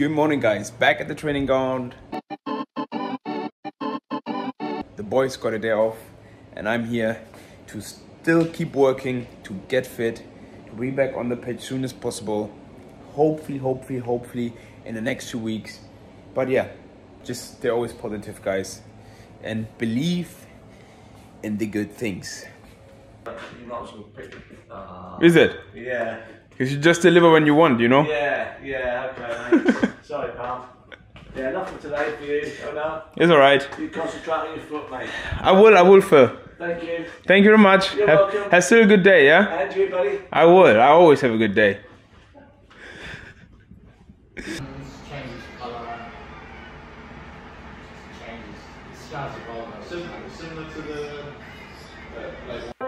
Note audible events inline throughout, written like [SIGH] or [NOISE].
Good morning, guys. Back at the training ground. The boys got a day off, and I'm here to still keep working to get fit, to be back on the pitch soon as possible. Hopefully, hopefully, hopefully in the next two weeks. But yeah, just stay always positive, guys, and believe in the good things. You're not so pick. Uh, Is it? yeah. Because you just deliver when you want, you know? Yeah, yeah, okay, mate. Sorry, pal. Yeah, nothing today for you. Oh no. It's alright. You concentrate on your foot, mate. I will, I will, Phil. Thank you. Thank you very much. You're have, welcome. have still a good day, yeah? And you, buddy. I will. I always have a good day. changes colour changes. It starts evolving. Similar, similar to the uh, like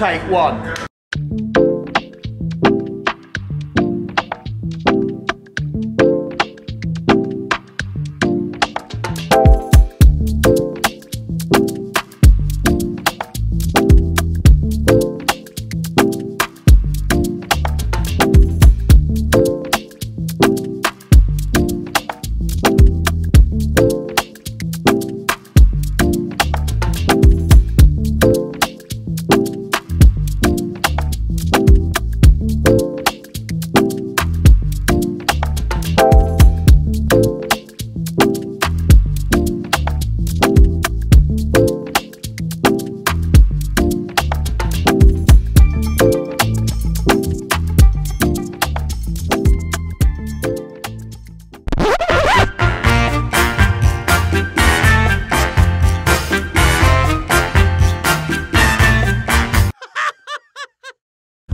take one.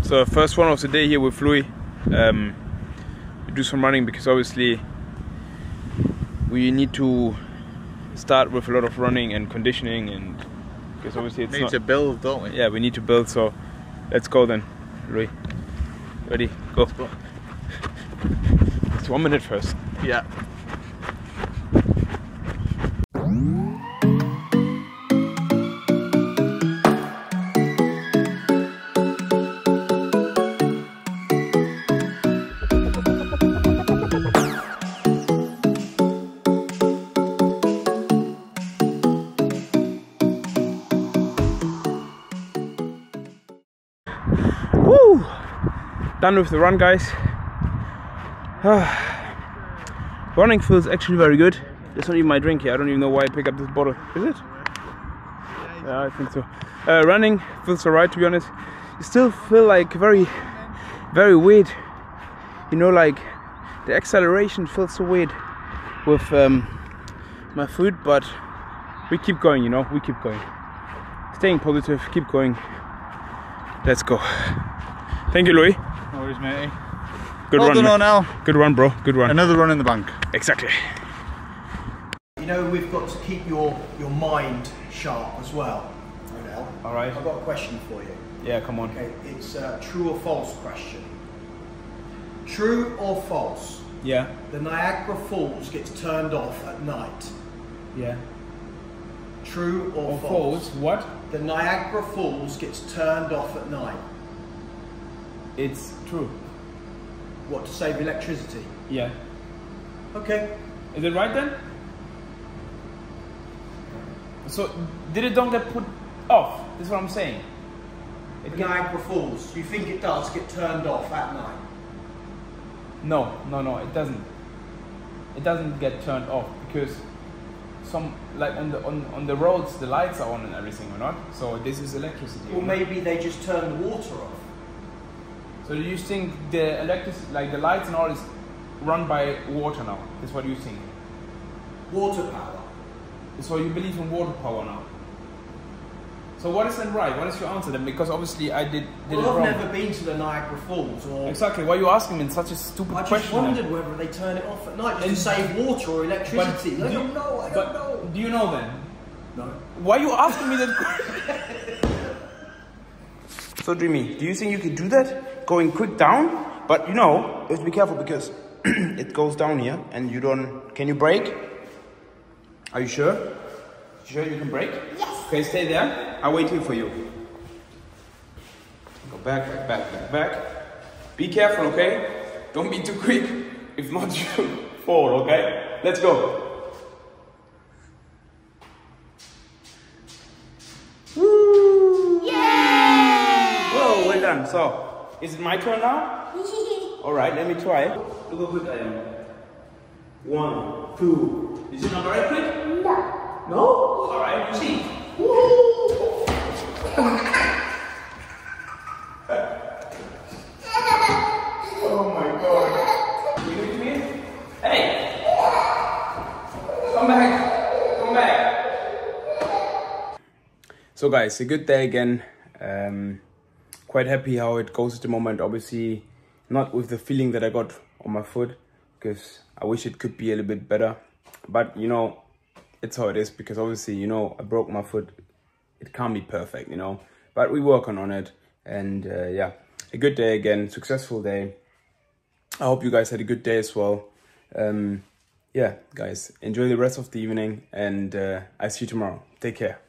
So first one of the day here with Louis. Um, we do some running because obviously we need to start with a lot of running and conditioning and because obviously it's need not, to build, don't we? yeah we need to build. So let's go then, Louis. Ready? Go. go. It's one minute first. Yeah. Done with the run, guys. Running feels actually very good. It's not even my drink here. I don't even know why I pick up this bottle. Is it? Yeah, I think so. Uh, running feels alright, to be honest. You still feel like very, very weird. You know, like the acceleration feels so weird with um, my food but we keep going. You know, we keep going. Staying positive, keep going. Let's go. Thank you, Louis. No worries, matey. Good well run. done, man. Onel. Good run, bro. Good run. Another run in the bank. Exactly. You know, we've got to keep your, your mind sharp as well. Onel. All right. I've got a question for you. Yeah, come on. Okay, it's a true or false question. True or false? Yeah. The Niagara Falls gets turned off at night. Yeah. True or, Or false? false? What? The Niagara Falls gets turned off at night. It's true. What to save electricity? Yeah. Okay. Is it right then? So did it don't get put off? That's what I'm saying. It Niagara Falls. You think it does get turned off at night? No, no, no. It doesn't. It doesn't get turned off because some like on the on, on the roads the lights are on and everything or not. So this is electricity. Or maybe they just turn the water off. So do you think the electric like the lights and all is run by water now? Is what you think. Water power. So you believe in water power now? So what is then right? What is your answer then? Because obviously I did, did Well, I've never been to the Niagara Falls, or Exactly. Why are you asking me in such a stupid question? I just question? then? wondered whether they turn it off at night just to save water or But electricity. I do- don't know. I don't know. Do you know then? No. Why are you asking me that question? [LAUGHS] so dreamy, do you think you could do that? Going quick down? But you know, you have to be careful because [CLEARS THROAT] it goes down here and you don't can you brake? Are you sure? You sure you can brake? Yes. Okay, stay there. I'll wait here for you. Go back, back, back, back, back. Be careful, okay? Don't be too quick. If not, [LAUGHS] you fall, okay? Let's go. Done. So, is it my turn now? [LAUGHS] All right, let me try. Look how quick I am. One, two. Is it not very quick? No. No? All right, you see. oh my god. You with me? Hey! Come back! Come back! So guys, a good day again. Um, quite happy how it goes at the moment. Obviously, not with the feeling that I got on my foot, because I wish it could be a little bit better. But you know, it's how it is. Because obviously, you know, I broke my foot. It can't be perfect, you know. But we working on it, and uh, yeah, a good day again, successful day. I hope you guys had a good day as well. Um, yeah, guys, enjoy the rest of the evening, and uh, I see you tomorrow. Take care.